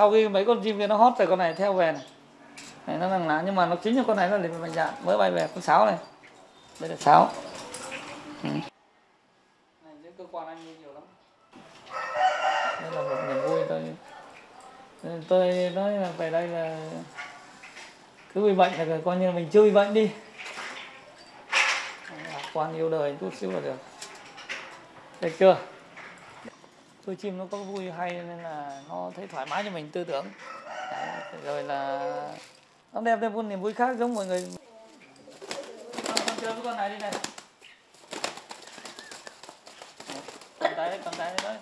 sau khi mấy con chim kia nó hót rồi con này theo về này, này nó đang lá nhưng mà nó chính là con này nó để mình dạn mới bay về con sáo này. Đây là sáo ừ. này những cơ quan anh nhiều lắm. Đây là một niềm vui tôi tôi nói là về đây là cứ bị bệnh là coi như là mình chưa bị bệnh đi. Lạc quan yêu đời chút xíu là được. Được chưa? Tôi chim nó có vui hay nên là nó thấy thoải mái cho mình tư tưởng. Đấy, rồi là nó đem thêm một niềm vui khác giống mọi người. Con, con chơi với con này đi này. Con tay đấy tay đấy.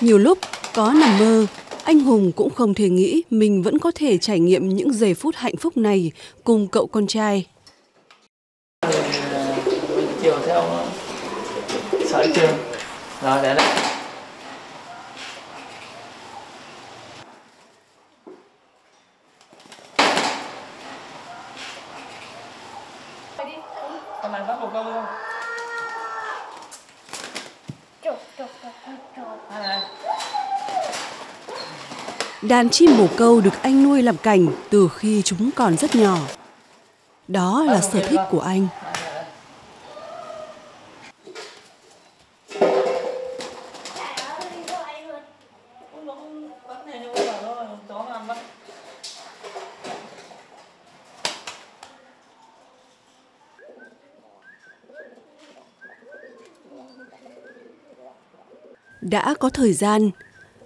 Nhiều lúc có nằm mơ, anh Hùng cũng không thể nghĩ mình vẫn có thể trải nghiệm những giây phút hạnh phúc này cùng cậu con trai. Thì, à, mình chiều theo trường rồi để đấy con này bắt một hai này. Đàn chim bồ câu được anh nuôi làm cảnh từ khi chúng còn rất nhỏ. Đó là sở thích của anh. Đã có thời gian,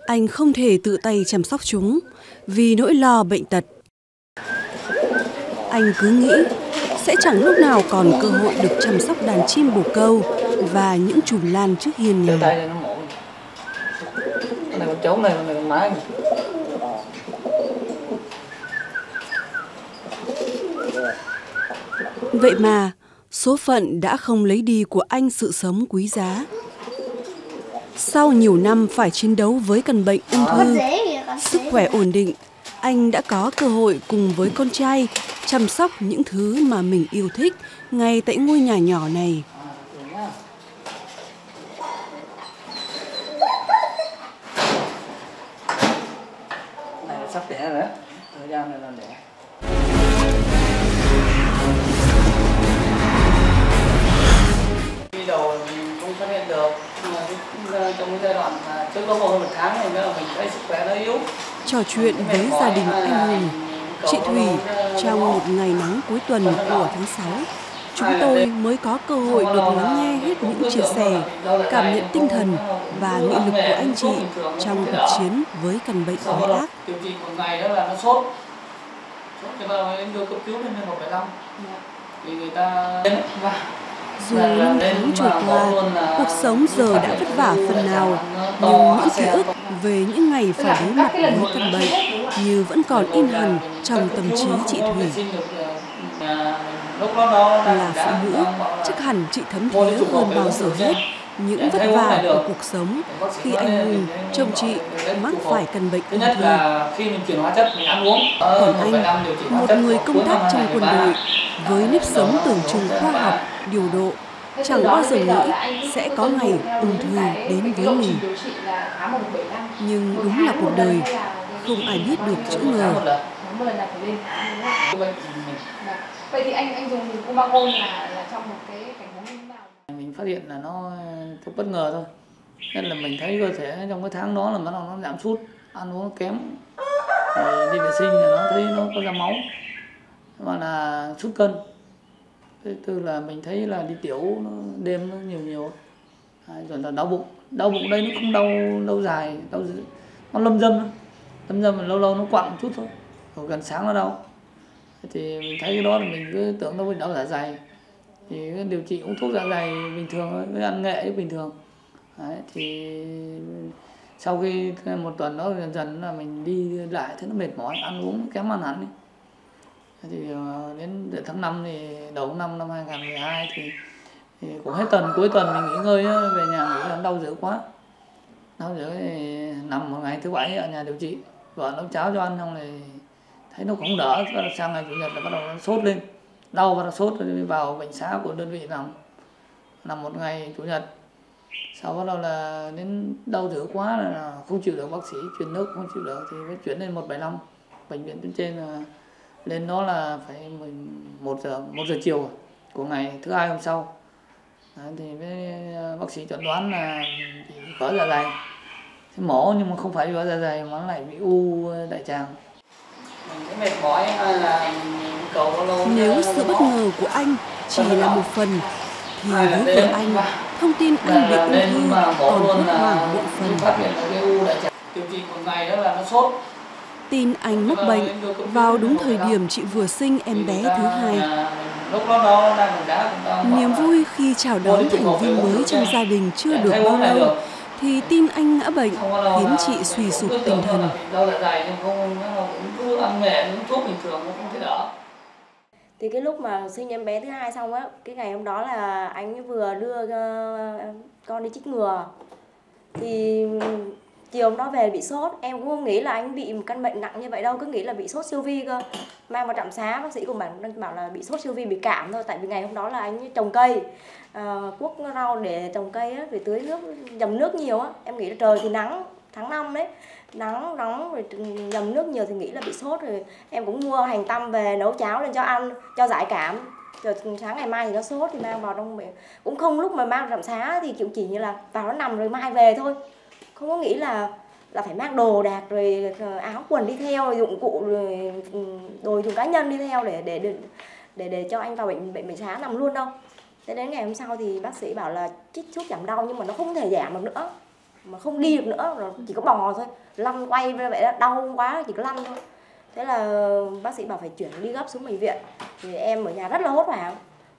anh không thể tự tay chăm sóc chúng vì nỗi lo bệnh tật. Anh cứ nghĩ sẽ chẳng lúc nào còn cơ hội được chăm sóc đàn chim bồ câu và những chùm lan trước hiên nhà. này con này con mái. Vậy mà, số phận đã không lấy đi của anh sự sống quý giá. Sau nhiều năm phải chiến đấu với căn bệnh ung thư, sức khỏe ổn định, anh đã có cơ hội cùng với con trai chăm sóc những thứ mà mình yêu thích ngay tại ngôi nhà nhỏ này. Trò chuyện với gia đình anh Hùng, chị Thủy trong một ngày nắng cuối tuần của tháng 6, chúng tôi mới có cơ hội được lắng nghe hết những chia sẻ, cảm nhận tinh thần và nghị lực của anh chị trong cuộc chiến với căn bệnh quái ác. điều trị một ngày đó là nó sốt sốt thì vào đầu anh đưa cấp cứu lên một phẩy năm thì người ta và Dù năm tháng trôi qua, cuộc sống giờ đã vất vả phần nào, nhưng những ký ức về những ngày phải đối mặt với căn bệnh như vẫn còn in hằn trong tâm trí chị Thủy. đó nó Là phụ nữ, chắc hẳn chị thấm thía hơn bao giờ hết những vất vả của cuộc sống khi anh Hùng, chồng chị, mắc phải căn bệnh ung thư. uống Còn anh, một người công tác trong quân đội, với nếp sống tưởng chừng khoa học, điều độ, chẳng bao giờ nghĩ sẽ có ngày ung thư đến với mình. Nhưng đúng là cuộc đời, không ai biết được chữ ngờ. Tháng 10 là phải lên khám đúng không? Vậy thì anh anh dùng Cumagon là là trong một cái cảnh huống như thế nào? mình phát hiện là nó thuộc bất ngờ thôi nên là mình thấy cơ thể trong cái tháng đó là bắt đầu nó giảm sút ăn uống kém rồi đi vệ sinh là nó thấy nó có ra máu mà là sút cân Thế từ là mình thấy là đi tiểu nó đêm nó nhiều nhiều Đấy, rồi là đau bụng. Đau bụng đây nó không đau lâu dài đau nó lâm dâm lâm dâm mà lâu lâu nó quặn một chút thôi. Rồi gần sáng nó đau. Thì mình thấy cái đó là mình cứ tưởng nó bị đau dạ dày. Thì điều trị uống thuốc dạ dày bình thường thôi ăn nghệ bình thường. Đấy, thì sau khi một tuần đó dần dần là mình đi lại thấy nó mệt mỏi ăn uống kém ăn hẳn đi thì ờ, đến giữa tháng 5 thì đầu năm năm 2012 thì, thì cũng hết tuần cuối tuần mình nghỉ ngơi đó, về nhà nghỉ là đau dữ quá. Đau dữ thì nằm một ngày thứ bảy ở nhà điều trị vợ nấu cháo cho ăn xong thì thấy nó cũng đỡ sang ngày chủ nhật là bắt đầu nó sốt lên. Đau và nó sốt rồi vào bệnh xá của đơn vị nằm nằm một ngày chủ nhật. Sau bắt đầu là đến đau dữ quá là không chịu được bác sĩ chuyển nước không chịu được thì mới chuyển lên 175 bệnh viện tuyến trên là lên đó là phải 11 giờ 1 giờ chiều của ngày thứ hai hôm sau. Đấy, thì với bác sĩ chẩn đoán là bị vỡ dạ dày. Thì mổ nhưng mà không phải vỡ dạ dày mà nó lại bị u đại tràng. Mình thấy mệt mỏi là cầu lâu Nếu sự bất ngờ của anh chỉ là một phần, thì với vợ anh, thông tin anh bị ung thư còn hốt hoảng bội phần. phát hiện là cái u đại tràng. Điều trị một ngày đó là nó sốt Tin anh mắc bệnh vào đúng thời điểm chị vừa sinh em bé thứ hai. lúc đó đang Niềm vui khi chào đón thành viên mới trong gia đình chưa được bao lâu, thì tin anh ngã bệnh khiến chị suy sụp tinh thần. ăn nhẹ uống thuốc bình thường thì cái lúc mà sinh em bé thứ hai xong á cái ngày hôm đó là anh vừa đưa ờ, con đi chích ngừa thì chiều hôm đó về bị sốt em cũng không nghĩ là anh bị một căn bệnh nặng như vậy đâu cứ nghĩ là bị sốt siêu vi cơ. Mang vào trạm xá bác sĩ cùng bảo bảo là bị sốt siêu vi bị cảm thôi tại vì ngày hôm đó là anh trồng cây. À, cuốc rau để trồng cây á về tưới nước dầm nước nhiều á em nghĩ là trời thì nắng tháng năm đấy nắng nóng rồi dầm nước nhiều thì nghĩ là bị sốt rồi em cũng mua hành tăm về nấu cháo lên cho ăn cho giải cảm. Rồi sáng ngày mai thì nó sốt thì mang vào trong bệnh cũng không lúc mà mang trạm xá thì chịu chỉ như là vào nó nằm rồi mai về thôi không có nghĩ là là phải mang đồ đạc rồi ờ, áo quần đi theo rồi dụng cụ rồi đồ dùng cá nhân đi theo để để để để, để cho anh vào bệnh bệnh bệnh xá nằm luôn đâu. Thế đến ngày hôm sau thì bác sĩ bảo là chích thuốc giảm đau nhưng mà nó không thể giảm được nữa mà không đi được nữa rồi chỉ có bò thôi lăn quay vậy đó đau quá chỉ có lăn thôi. Thế là bác sĩ bảo phải chuyển đi gấp xuống bệnh viện thì em ở nhà rất là hốt hoảng.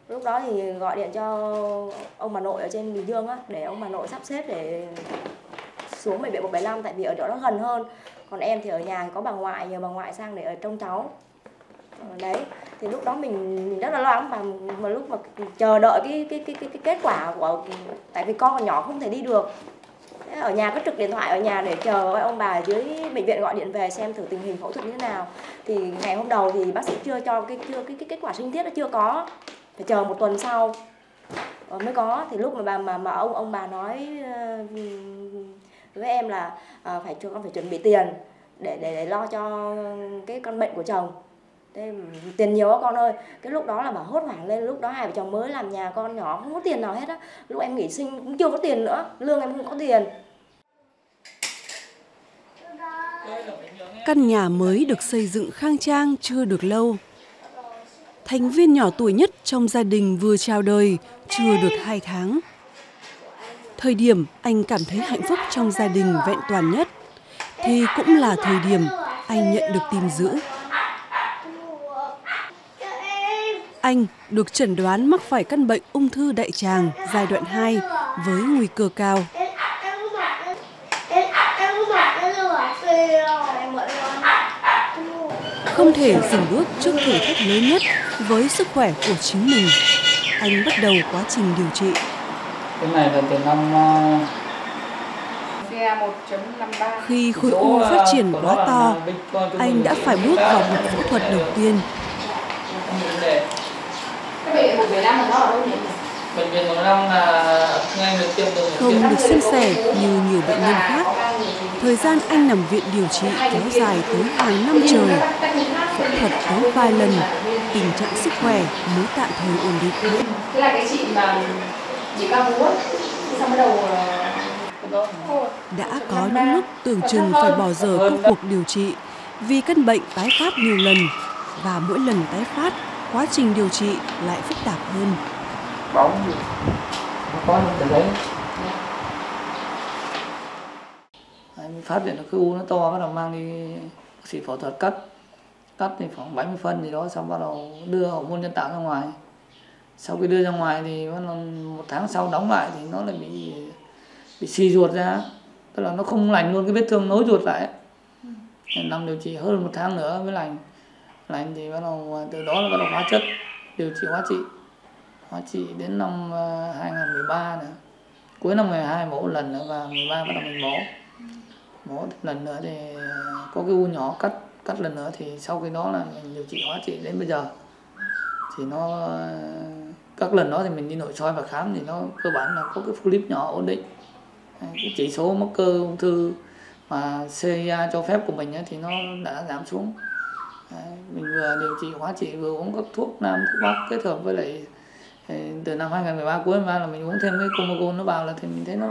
Lúc đó thì gọi điện cho ông bà nội ở trên bình dương á để ông bà nội sắp xếp để xuống bệnh viện 175 tại vì ở đó nó gần hơn. Còn em thì ở nhà có bà ngoại nhờ bà ngoại sang để ở trông cháu. Ờ, đấy thì lúc đó mình, mình rất là lo lắng và mà lúc mà chờ đợi cái cái cái cái, cái kết quả của tại vì con còn nhỏ không thể đi được. Ở nhà có trực điện thoại ở nhà để chờ ông bà ở dưới bệnh viện gọi điện về xem thử tình hình phẫu thuật như thế nào. Thì ngày hôm đầu thì bác sĩ chưa cho cái chưa cái, cái kết quả sinh thiết nó chưa có. Phải chờ một tuần sau ờ, mới có. Thì lúc mà bà mà mà ông ông bà nói ờ, với em là ờ, phải cho con phải chuẩn bị tiền để để để lo cho cái con bệnh của chồng thế tiền nhiều quá con ơi cái lúc đó là bảo hốt hoảng lên lúc đó hai vợ chồng mới làm nhà con nhỏ không có tiền nào hết á lúc em nghỉ sinh cũng chưa có tiền nữa lương em không có tiền Căn nhà mới được xây dựng khang trang chưa được lâu. Thành viên nhỏ tuổi nhất trong gia đình vừa chào đời, chưa được hai tháng. Thời điểm anh cảm thấy hạnh phúc trong gia đình vẹn toàn nhất, thì cũng là thời điểm anh nhận được tin dữ. Anh được chẩn đoán mắc phải căn bệnh ung thư đại tràng giai đoạn 2 với nguy cơ cao. Không thể dừng bước trước thử thách lớn nhất với sức khỏe của chính mình. Anh bắt đầu quá trình điều trị cái này là từ năm ờ, DA 1.53 Khi khối u phát triển quá to, anh đã phải bước vào một phẫu thuật đầu tiên. cái bệnh viện 175 là nó ở đâu nhỉ bệnh viện một năm là ngay được tiêm được Không được suôn sẻ như nhiều bệnh nhân khác, thời gian anh nằm viện điều trị kéo dài tới hàng năm trời. Phẫu thuật tới vài lần, tình trạng sức khỏe mới tạm thời ổn định. thế là cái chị mà ờ, Đã có những lúc tưởng chừng phải bỏ dở công cuộc điều trị vì căn bệnh tái phát nhiều lần và mỗi lần tái phát, quá trình điều trị lại phức tạp hơn. bóng gì? Nó có từ đấy. Anh phát hiện được cái u nó to bắt đầu mang đi bác sĩ phẫu thuật cắt. Cắt thì khoảng 70 phân gì đó xong bắt đầu đưa hậu môn nhân tạo ra ngoài sau khi đưa ra ngoài thì một tháng sau đóng lại thì nó lại bị bị xì ruột ra. Tức là nó không lành luôn cái vết thương nối ruột lại. Nên nằm điều trị hơn một tháng nữa mới lành. Lành thì bắt đầu từ đó là bắt đầu hóa chất điều trị hóa trị. Hóa trị đến năm ờ, 2013 nữa. Cuối năm 12 mổ một lần nữa và 13 bắt đầu mình mổ. Mổ thêm lần nữa thì ờ, có cái u nhỏ cắt cắt lần nữa thì sau khi đó là mình điều trị hóa trị đến bây giờ. Thì nó ờ, các lần đó thì mình đi nội soi và khám thì nó cơ bản là có cái polyp nhỏ ổn định. Cái chỉ số mắc cơ ung thư mà CIA cho phép của mình thì nó đã giảm xuống. Mình vừa điều trị hóa trị vừa uống các thuốc nam, thuốc bắc kết hợp với lại ờ, từ năm 2013 cuối năm là mình uống thêm cái Comagol nó vào là thì mình thấy nó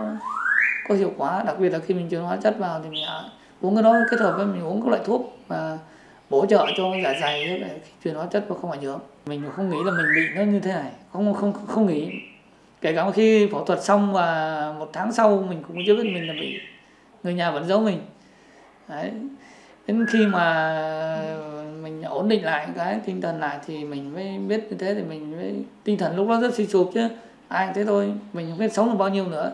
có hiệu quả. Đặc biệt là khi mình chuyển hóa chất vào thì mình à, uống cái đó kết hợp với mình uống các loại thuốc và bổ trợ cho dạ dày để chuyển hóa chất và không ảnh hưởng. Mình không nghĩ là mình bị nó như thế này. Không không không nghĩ. Kể cả khi phẫu thuật xong và một tháng sau mình cũng chưa biết mình là bị, người nhà vẫn giấu mình. Đấy. Đến khi mà mình ổn định lại cái tinh thần lại thì mình mới biết như thế, thì mình mới, tinh thần lúc đó rất suy sụp chứ. Ai thế thôi. Mình không biết sống được bao nhiêu nữa.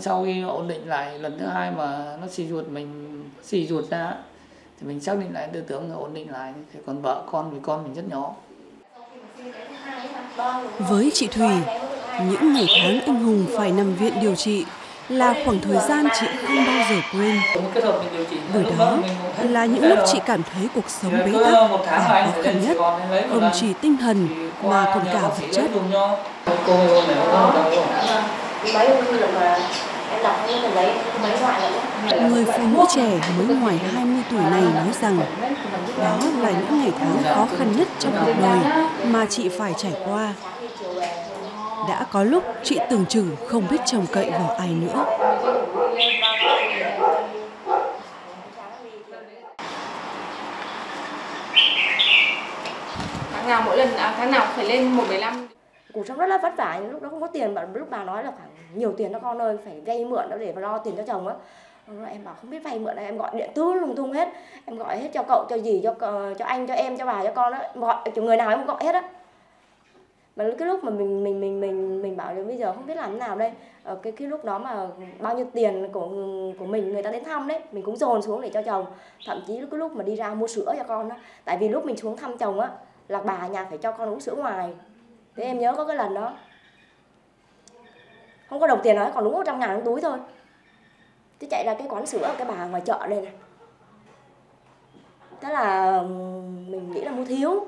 Sau khi ổn định lại, lần thứ hai mà nó xì ruột, mình xì ruột ra thì mình xác định lại tư tưởng ổn định lại thì còn vợ con vì con mình rất nhỏ với chị Thùy những ngày tháng anh Hùng phải nằm viện điều trị là khoảng thời gian chị không bao giờ quên. Bởi đó là những lúc chị cảm thấy cuộc sống bế tắc và khó khăn nhất, không chỉ tinh thần mà còn cả vật chất. Người phụ nữ trẻ mới ngoài 20 tuổi này nói rằng đó là những ngày tháng khó khăn nhất trong cuộc đời mà chị phải trải qua. Đã có lúc chị tưởng chừng không biết trông cậy vào ai nữa. Tháng nào mỗi lần à, tháng nào phải lên 175 cuộc sống rất là vất vả lúc đó không có tiền mà lúc bà nói là khoảng nhiều tiền đó con ơi, phải vay mượn đó để mà lo tiền cho chồng á. Em bảo không biết vay mượn này em gọi điện tứ lung tung hết, em gọi hết cho cậu, cho gì cho ờ, cho anh, cho em, cho bà, cho con đó gọi cho người nào em gọi hết á. Mà cái lúc mà mình mình mình mình mình bảo là bây giờ không biết làm thế nào đây. Ở cái cái lúc đó mà bao nhiêu tiền của của mình, người ta đến thăm đấy, mình cũng dồn xuống để cho chồng. Thậm chí lúc, cái lúc mà đi ra mua sữa cho con đó tại vì lúc mình xuống thăm chồng á, là bà nhà phải cho con uống sữa ngoài thế em nhớ có cái lần đó. Không có đồng tiền nói, còn đúng một trăm ngàn trong túi thôi. Thế chạy ra cái quán sữa ở cái bà ngoài chợ đây này. Thế là mình nghĩ là mua thiếu.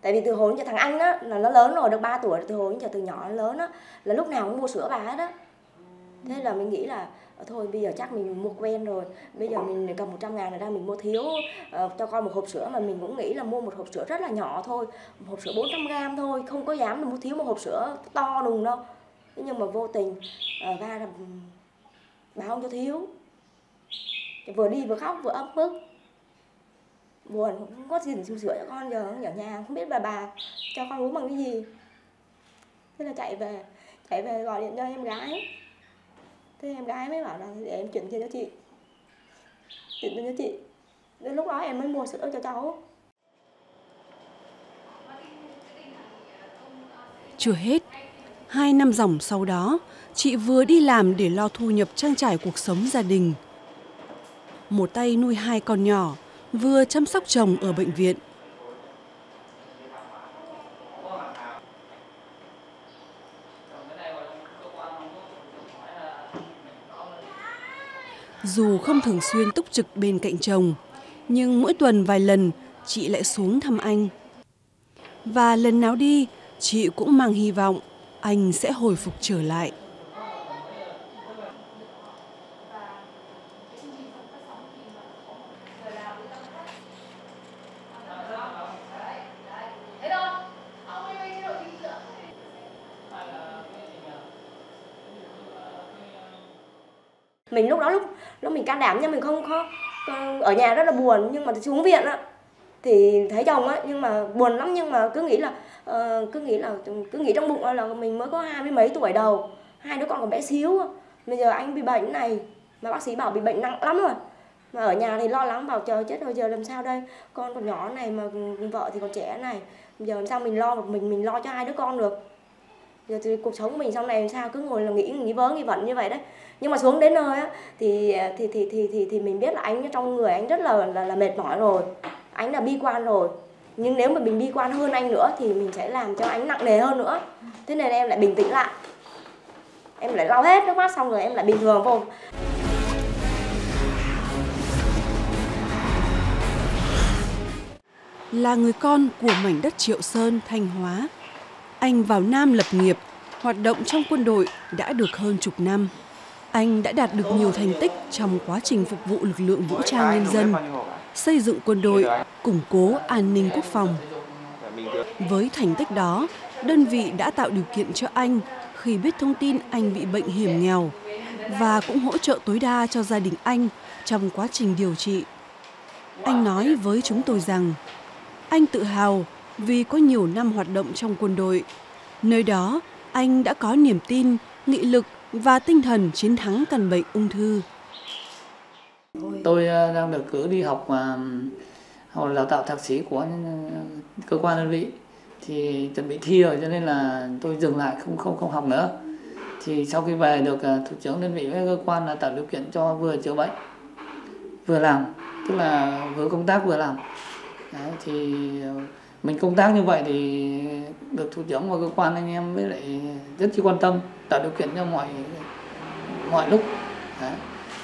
Tại vì từ hồi đến thằng anh á, là nó lớn rồi, được 3 tuổi, từ hồi đến giờ từ nhỏ nó lớn á, là lúc nào cũng mua sữa bà hết á. Thế là mình nghĩ là Ờ, thôi bây giờ chắc mình mua quen rồi. Bây giờ mình cầm 100 ngàn là ra mình mua thiếu uh, cho con một hộp sữa mà mình cũng nghĩ là mua một hộp sữa rất là nhỏ thôi. Một hộp sữa 400 gram thôi không có dám là mua thiếu một hộp sữa to đùng đâu. Thế nhưng mà vô tình uh, ra là ừ, báo không cho thiếu. Vừa đi vừa khóc vừa ấm ức. Buồn không có gì để sữa cho con giờ ở nhà không biết bà bà cho con uống bằng cái gì. Thế là chạy về chạy về gọi điện cho em gái thế em gái mới bảo là để em chuyển tiền cho chị. Chuyển tiền cho chị. Đến lúc đó em mới mua sữa cho cháu. Chưa hết, hai năm dòng sau đó, chị vừa đi làm để lo thu nhập trang trải cuộc sống gia đình. Một tay nuôi hai con nhỏ, vừa chăm sóc chồng ở bệnh viện. Dù không thường xuyên túc trực bên cạnh chồng, nhưng mỗi tuần vài lần chị lại xuống thăm anh. Và lần nào đi, chị cũng mang hy vọng anh sẽ hồi phục trở lại. mình lúc đó lúc lúc mình can đảm nhưng mình không có ờ, ở nhà rất là buồn nhưng mà xuống viện á thì thấy chồng á nhưng mà buồn lắm nhưng mà cứ nghĩ là uh, cứ nghĩ là cứ nghĩ trong bụng là mình mới có hai mươi mấy tuổi đầu hai đứa con còn bé xíu bây giờ anh bị bệnh này mà bác sĩ bảo bị bệnh nặng lắm rồi. Mà ở nhà thì lo lắng bảo chờ chết rồi giờ làm sao đây? Con còn nhỏ này mà vợ thì còn trẻ này giờ làm sao mình lo một mình mình lo cho hai đứa con được? Giờ thì cuộc sống của mình sau này làm sao? Cứ ngồi là nghĩ nghĩ vớ nghĩ vẩn như vậy đấy. Nhưng mà xuống đến nơi á thì thì thì thì thì thì mình biết là anh trong người anh rất là là, là mệt mỏi rồi. Anh là bi quan rồi. Nhưng nếu mà mình bi quan hơn anh nữa thì mình sẽ làm cho anh nặng nề hơn nữa. Thế nên em lại bình tĩnh lại. Em lại lau hết nước mắt xong rồi em lại bình thường vô là người con của mảnh đất Triệu Sơn, Thanh Hóa anh vào Nam lập nghiệp, hoạt động trong quân đội đã được hơn chục năm. Anh đã đạt được nhiều thành tích trong quá trình phục vụ lực lượng vũ trang nhân dân, xây dựng quân đội, củng cố an ninh quốc phòng. Với thành tích đó, đơn vị đã tạo điều kiện cho anh khi biết thông tin anh bị bệnh hiểm nghèo và cũng hỗ trợ tối đa cho gia đình anh trong quá trình điều trị. Anh nói với chúng tôi rằng anh tự hào vì có nhiều năm hoạt động trong quân đội. Nơi đó, anh đã có niềm tin, nghị lực và tinh thần chiến thắng căn bệnh ung thư. Tôi ờ, đang được cử đi học ờ, học đào tạo thạc sĩ của ờ, cơ quan đơn vị thì chuẩn bị thi rồi cho nên là tôi dừng lại không không không học nữa thì sau khi về được thủ trưởng đơn vị với cơ quan là tạo điều kiện cho vừa chữa bệnh vừa làm tức là vừa công tác vừa làm Đấy, thì mình công tác như vậy thì được thủ trưởng và cơ quan anh em với lại rất chi quan tâm tạo điều kiện cho mọi mọi lúc Đấy,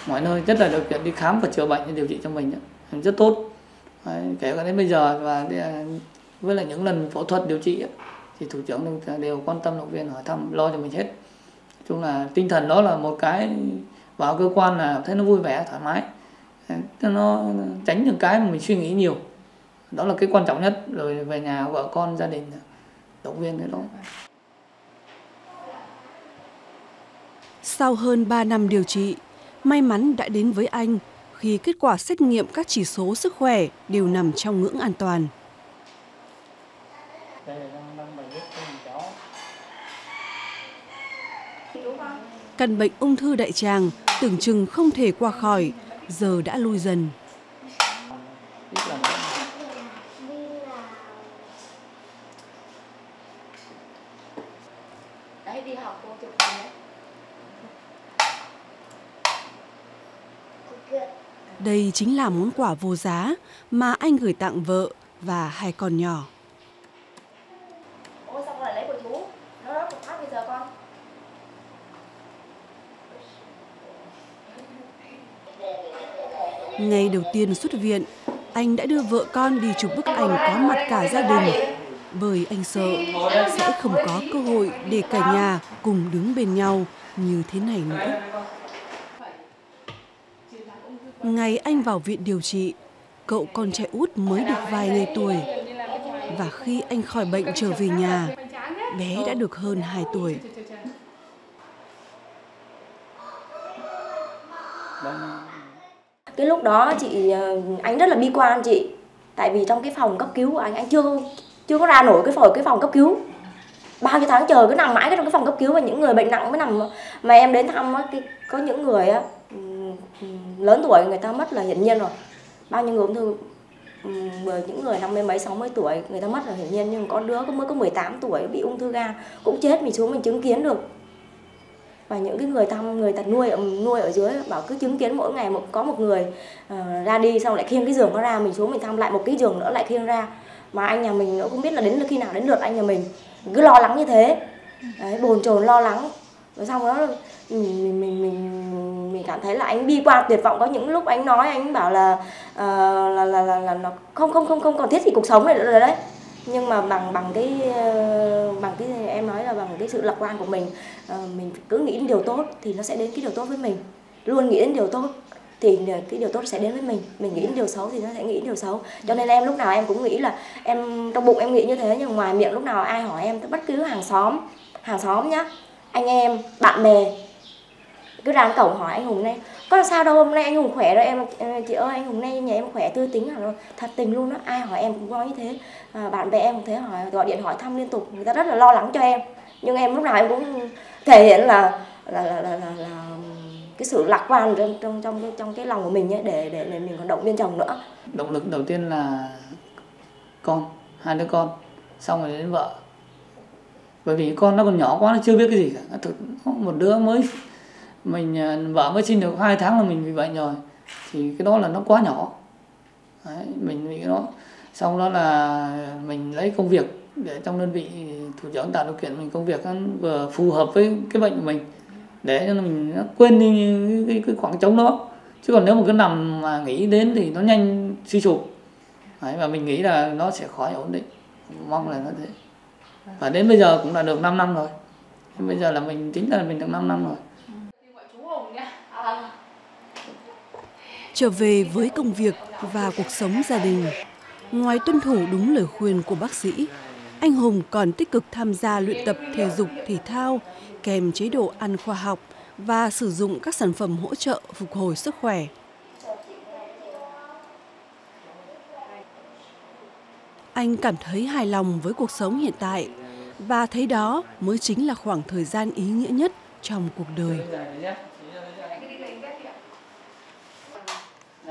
mọi nơi rất là điều kiện đi khám và chữa bệnh điều trị cho mình rất tốt. Đấy, kể cả đến bây giờ và với lại những lần phẫu thuật điều trị thì thủ trưởng đều quan tâm động viên hỏi thăm lo cho mình hết. Chung là tinh thần đó là một cái vào cơ quan là thấy nó vui vẻ thoải mái. Nó tránh những cái mà mình suy nghĩ nhiều đó là cái quan trọng nhất rồi về nhà vợ con gia đình động viên cái đó sau hơn 3 năm điều trị may mắn đã đến với anh khi kết quả xét nghiệm các chỉ số sức khỏe đều nằm trong ngưỡng an toàn Căn bệnh ung thư đại tràng tưởng chừng không thể qua khỏi, giờ đã lui dần. Đây chính là món quà vô giá mà anh gửi tặng vợ và hai con nhỏ. Ngày đầu tiên xuất viện, anh đã đưa vợ con đi chụp bức ảnh có mặt cả gia đình bởi anh sợ sẽ không có cơ hội để cả nhà cùng đứng bên nhau như thế này nữa. Ngày anh vào viện điều trị, cậu con trai út mới được vài ngày tuổi. Và khi anh khỏi bệnh trở về nhà, bé đã được hơn 2 tuổi. cái lúc đó chị ờ, anh rất là bi quan chị tại vì trong cái phòng cấp cứu của anh anh chưa chưa có ra nổi cái phổi cái phòng cấp cứu bao nhiêu tháng chờ cứ nằm mãi trong cái phòng cấp cứu và những người bệnh nặng mới nằm mà em đến thăm á cái có những người á lớn tuổi người ta mất là hiển nhiên rồi. Bao nhiêu người ung thư những người năm mươi mấy sáu mươi tuổi người ta mất là hiển nhiên. Nhưng có đứa mới có 18 tuổi bị ung thư gan cũng chết mình xuống mình chứng kiến được. Và những cái người thăm người ta nuôi nuôi ở dưới bảo cứ chứng kiến mỗi ngày một có một người uh, ra đi xong lại khiêng cái giường nó ra mình xuống mình thăm lại một cái giường nữa lại khiêng ra. Mà anh nhà mình nó không biết là đến khi nào đến lượt anh nhà mình. Cứ lo lắng như thế. Đấy bồn chồn lo lắng. Rồi xong đó Ừ, mình mình mình mình cảm thấy là anh bi quan tuyệt vọng. Có những lúc anh nói anh bảo là uh, là, là là là nó không không không không còn thiết gì cuộc sống này nữa rồi đấy. Nhưng mà bằng bằng cái ờ, bằng cái em nói là bằng cái sự lạc quan của mình uh, mình cứ nghĩ đến điều tốt thì nó sẽ đến cái điều tốt với mình. Luôn nghĩ đến điều tốt thì cái điều tốt sẽ đến với mình. Mình nghĩ đến điều xấu thì nó sẽ nghĩ đến điều xấu. Cho nên em lúc nào em cũng nghĩ là em trong bụng em nghĩ như thế nhưng ngoài miệng lúc nào ai hỏi em bất cứ hàng xóm hàng xóm nhá anh em bạn bè cứ ra cổng hỏi anh hùng này. Có sao đâu hôm nay anh hùng khỏe rồi em chị ơi anh hùng nay nhà em khỏe tươi tính rồi. Thật tình luôn đó ai hỏi em cũng nói như thế. À, bạn bè em cũng thế hỏi gọi điện hỏi thăm liên tục. Người ta rất là lo lắng cho em. Nhưng em lúc nào em cũng thể hiện là là là là, là, là cái sự lạc quan trong trong trong trong cái lòng của mình ấy, để để để mình còn động viên chồng nữa. Động lực đầu tiên là con hai đứa con xong rồi đến vợ. Bởi vì con nó còn nhỏ quá nó chưa biết cái gì cả. Thực một đứa mới mình ờ, vợ mới sinh được hai tháng là mình bị bệnh rồi. Thì cái đó là nó quá nhỏ. Đấy, mình bị nó xong đó là mình lấy công việc để trong đơn vị thủ trưởng tạo điều kiện mình công việc vừa phù hợp với cái bệnh của mình. Để cho mình nó quên đi cái, cái khoảng trống đó. Chứ còn nếu mà cứ nằm mà nghĩ đến thì nó nhanh suy sụp. Đấy, và mình nghĩ là nó sẽ khỏi ổn định. Mong là nó thế. Và đến bây giờ cũng đã được 5 năm rồi. Bây giờ là mình tính là mình được 5 năm rồi gọi chú Hùng nhá à. Trở về với công việc và cuộc sống gia đình, ngoài tuân thủ đúng lời khuyên của bác sĩ, anh Hùng còn tích cực tham gia luyện tập thể dục thể thao kèm chế độ ăn khoa học và sử dụng các sản phẩm hỗ trợ phục hồi sức khỏe. Anh cảm thấy hài lòng với cuộc sống hiện tại và thấy đó mới chính là khoảng thời gian ý nghĩa nhất trong cuộc đời.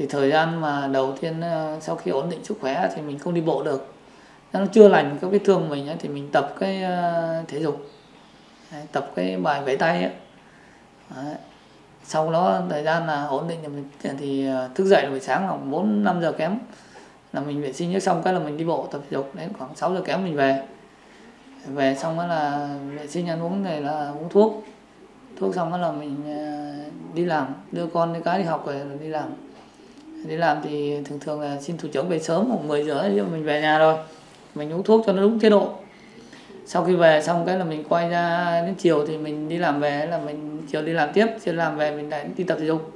thì thời gian mà đầu tiên ờ, sau khi ổn định sức khỏe thì mình không đi bộ được. Nó chưa lành các vết thương mình ấy, thì mình tập cái ờ, thể dục. Tập cái bài vẫy tay ấy. Đấy. sau đó thời gian là ổn định thì, mình, thì ờ, thức dậy buổi sáng là bốn năm giờ kém là mình vệ sinh nước xong cái là mình đi bộ tập thể dục. Đến khoảng 6 giờ kém mình về. Về xong đó là vệ sinh ăn uống này là uống thuốc. Thuốc xong đó là mình đi làm. Đưa con đi cái đi học rồi đi làm đi làm thì thường thường là xin thủ trưởng về sớm khoảng 10 giờ mình về nhà rồi. Mình uống thuốc cho nó đúng chế độ. Sau khi về xong cái là mình quay ra đến chiều thì mình đi làm về là mình chiều đi làm tiếp chiều làm về mình lại đi tập thể dục.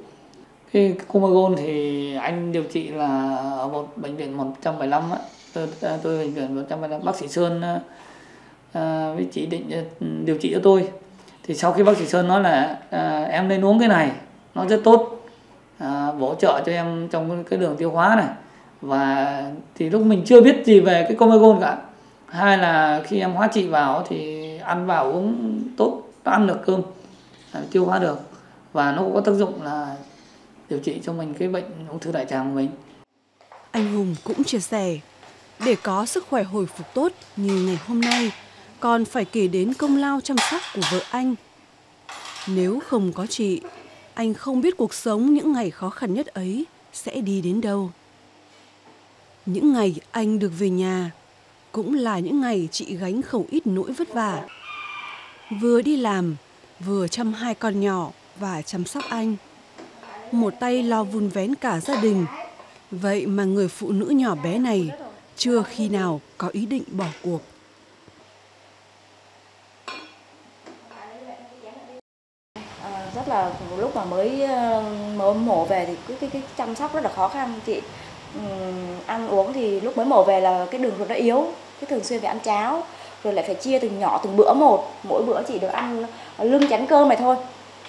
Cái Comagon thì anh điều trị là ở một bệnh viện 175 á. Tôi, tôi bệnh viện 175 bác sĩ Sơn ờ, ờ, với chỉ định ờ, điều trị cho tôi. Thì sau khi bác sĩ Sơn nói là em nên uống cái này nó rất tốt bổ trợ cho em trong cái đường tiêu hóa này. Và thì lúc mình chưa biết gì về cái comegon cả. Hai là khi em hóa trị vào thì ăn vào uống tốt ăn được cơm tiêu hóa được. Và nó cũng có tác dụng là điều trị cho mình cái bệnh ung thư đại tràng của mình. Anh Hùng cũng chia sẻ, để có sức khỏe hồi phục tốt như ngày hôm nay, còn phải kể đến công lao chăm sóc của vợ anh. Nếu không có chị anh không biết cuộc sống những ngày khó khăn nhất ấy sẽ đi đến đâu. Những ngày anh được về nhà cũng là những ngày chị gánh không ít nỗi vất vả. Vừa đi làm, vừa chăm hai con nhỏ và chăm sóc anh. Một tay lo vun vén cả gia đình. Vậy mà người phụ nữ nhỏ bé này chưa khi nào có ý định bỏ cuộc. Rất là lúc mà mới ờ, mới mổ về thì cái cái, cái chăm sóc rất là khó khăn. Chị uhm, ăn uống thì lúc mới mổ về là cái đường ruột nó yếu cái thường xuyên phải ăn cháo rồi lại phải chia từng nhỏ từng bữa một. Mỗi bữa chỉ được ăn lưng chén cơm này thôi.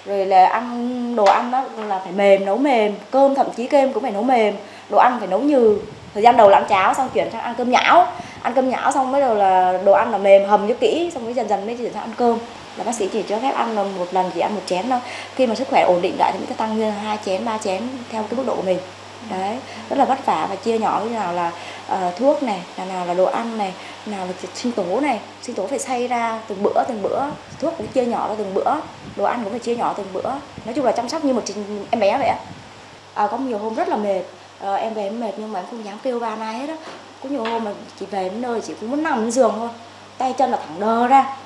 Rồi là ăn đồ ăn đó là phải mềm nấu mềm. Cơm thậm chí cơm cũng phải nấu mềm. Đồ ăn phải nấu nhừ. Thời gian đầu là ăn cháo xong chuyển sang ăn cơm nhão. Ăn cơm nhão xong mới đầu là đồ ăn là mềm hầm cho kỹ xong mới dần dần mới chuyển sang ăn cơm là bác sĩ chỉ cho phép ăn một lần chỉ ăn một chén thôi. Khi mà sức khỏe ổn định lại thì mới tăng lên hai chén ba chén theo cái mức độ của mình. Đấy rất là vất vả và chia nhỏ như nào là uh, thuốc này là nào là đồ ăn này nào là sinh tố này. Sinh tố phải xay ra từng bữa từng bữa. Thuốc cũng chia nhỏ ra từng bữa đồ ăn cũng phải chia nhỏ từng bữa. Nói chung là chăm sóc như một em bé vậy à, có nhiều hôm rất là mệt. À, em về em mệt nhưng mà em không dám kêu ba ai hết á. Có nhiều hôm mà chị về đến nơi chị cũng muốn nằm trên giường thôi. Tay chân là thẳng đơ ra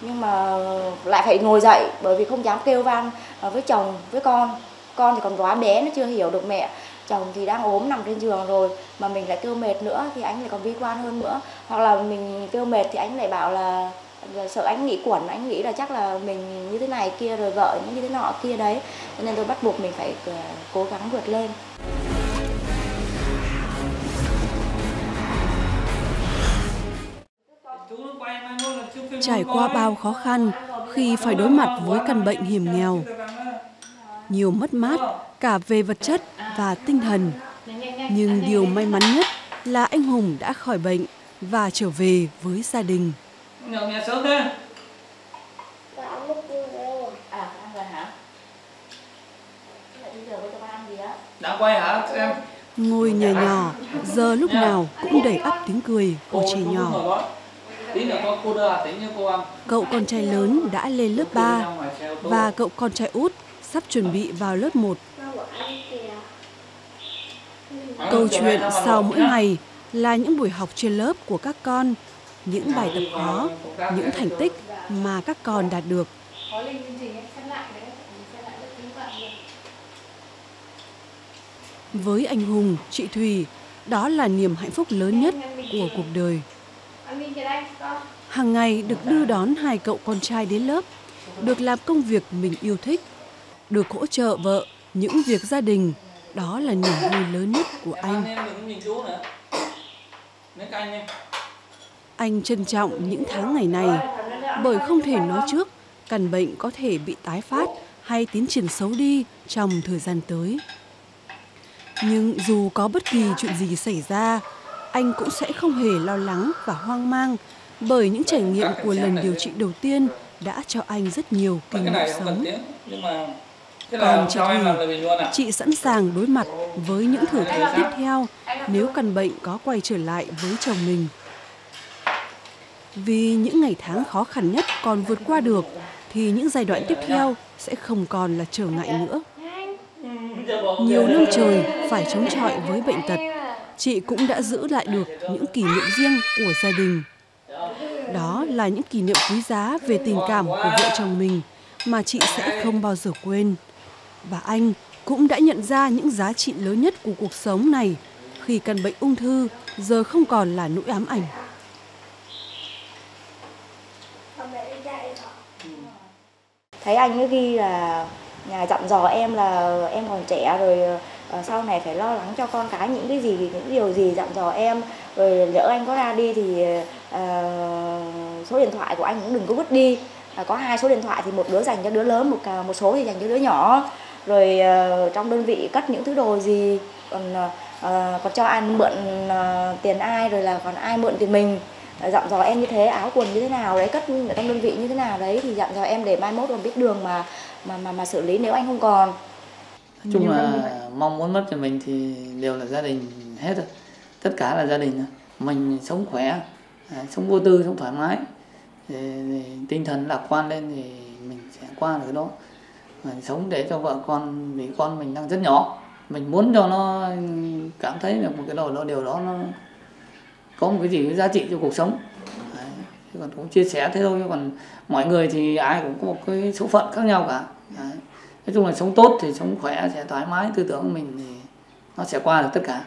nhưng mà lại phải ngồi dậy bởi vì không dám kêu van à, với chồng với con. Con thì còn quá bé nó chưa hiểu được mẹ. Chồng thì đang ốm nằm trên giường rồi mà mình lại kêu mệt nữa thì anh lại còn bi quan hơn nữa. Hoặc là mình kêu mệt thì anh lại bảo là, là sợ anh nghĩ quẩn anh nghĩ là chắc là mình như thế này kia rồi vợ như thế nọ kia đấy. Cho nên tôi bắt buộc mình phải à, cố gắng vượt lên. Trải qua bao khó khăn khi phải đối mặt với căn bệnh hiểm nghèo. Nhiều mất mát cả về vật chất và tinh thần. Nhưng điều may mắn nhất là anh Hùng đã khỏi bệnh và trở về với gia đình. Đã quay hả em? Ngôi nhà nhỏ giờ lúc nào cũng đầy ắp tiếng cười của trẻ nhỏ. Cậu con trai lớn đã lên lớp 3 Ra ngoài xe ô tô. và cậu con trai út sắp chuẩn bị vào lớp 1. Ba bỏ ăn kìa. Câu chuyện sau mỗi ngày là những buổi học trên lớp của các con, những bài tập khó, những thành tích mà các con đạt được. Với anh Hùng, chị Thùy, đó là niềm hạnh phúc lớn nhất của cuộc đời. Hàng ngày được đưa đón hai cậu con trai đến lớp, được làm công việc mình yêu thích, được hỗ trợ vợ những việc gia đình, đó là niềm vui lớn nhất của anh. Anh trân trọng những tháng ngày này bởi không thể nói trước căn bệnh có thể bị tái phát hay tiến triển xấu đi trong thời gian tới. Nhưng dù có bất kỳ chuyện gì xảy ra, anh cũng sẽ không hề lo lắng và hoang mang bởi những trải nghiệm của lần điều trị đầu tiên đã cho anh rất nhiều Mấy kinh nghiệm sống. Còn chị Thùy, Chị sẵn sàng đối mặt với những thử thách tiếp theo nếu căn bệnh có quay trở lại với chồng mình. Vì những ngày tháng khó khăn nhất còn vượt qua được thì những giai đoạn tiếp theo sẽ không còn là trở ngại nữa. Nhiều năm trời phải chống chọi với bệnh tật, chị cũng đã giữ lại được những kỷ niệm riêng của gia đình. Đó là những kỷ niệm quý giá về tình cảm của vợ chồng mình mà chị sẽ không bao giờ quên. Và anh cũng đã nhận ra những giá trị lớn nhất của cuộc sống này khi căn bệnh ung thư giờ không còn là nỗi ám ảnh. Thấy anh ấy ghi là nhà dặn dò em là em còn trẻ rồi à, sau này phải lo lắng cho con cái những cái gì những điều gì dặn dò em. Rồi lỡ anh có ra đi thì à, số điện thoại của anh cũng đừng có vứt đi. À, có hai số điện thoại thì một đứa dành cho đứa lớn một một số thì dành cho đứa nhỏ. Rồi à, trong đơn vị cất những thứ đồ gì còn à, còn cho anh mượn à, tiền ai rồi là còn ai mượn tiền mình. Dặn dò em như thế áo quần như thế nào đấy cất ở trong đơn vị như thế nào đấy thì dặn dò em để mai mốt còn biết đường mà mà mà mà xử lý nếu anh không còn. Nói chung là mong muốn mất cho mình thì đều là gia đình hết rồi. Tất cả là gia đình thôi. mình sống khỏe à, sống vô tư sống thoải mái. Thì, thì tinh thần lạc quan lên thì mình sẽ qua được cái đó. Mình sống để cho vợ con vì con mình đang rất nhỏ. Mình muốn cho nó cảm thấy được một cái đồ đó điều đó nó có một cái gì cái giá trị cho cuộc sống. Đấy. Còn cũng chia sẻ thế thôi chứ còn mọi người thì ai cũng có một cái số phận khác nhau cả. Đấy nói chung là sống tốt thì sống khỏe sẽ thoải mái tư tưởng của mình thì nó sẽ qua được tất cả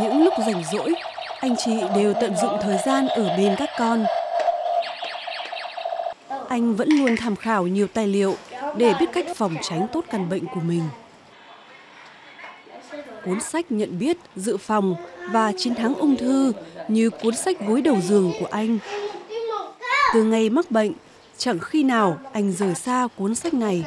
Những lúc rảnh rỗi, anh chị đều tận dụng thời gian ở bên các con. Anh vẫn luôn tham khảo nhiều tài liệu để biết cách phòng tránh tốt căn bệnh của mình. Cuốn sách nhận biết, dự phòng và chiến thắng ung thư như cuốn sách gối đầu giường của anh. Từ ngày mắc bệnh, chẳng khi nào anh rời xa cuốn sách này.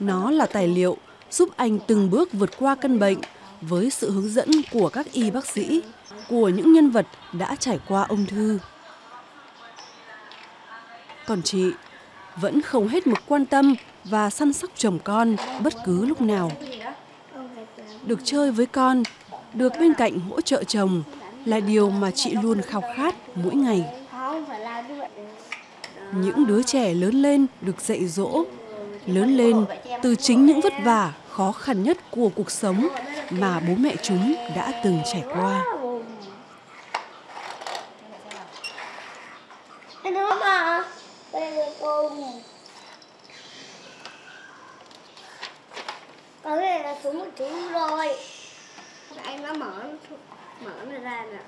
Nó là tài liệu giúp anh từng bước vượt qua căn bệnh với sự hướng dẫn của các y bác sĩ, của những nhân vật đã trải qua ung thư. Còn chị vẫn không hết mực quan tâm và săn sóc chồng con bất cứ lúc nào. Được chơi với con, được bên cạnh hỗ trợ chồng là điều mà chị luôn khao khát mỗi ngày. Những đứa trẻ lớn lên được dạy dỗ, lớn lên từ chính những vất vả, khó khăn nhất của cuộc sống mà bố mẹ chúng đã từng trải qua. Anh nói mà Đây là tôm xuống một chút rồi. Anh đã mở Mở nó ra nè.